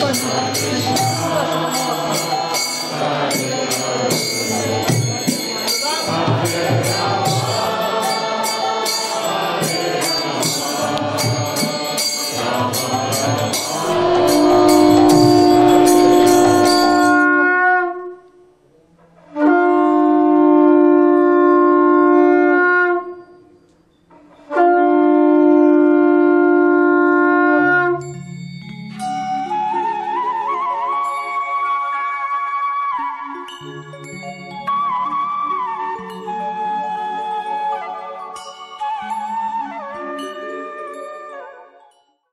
放心吧。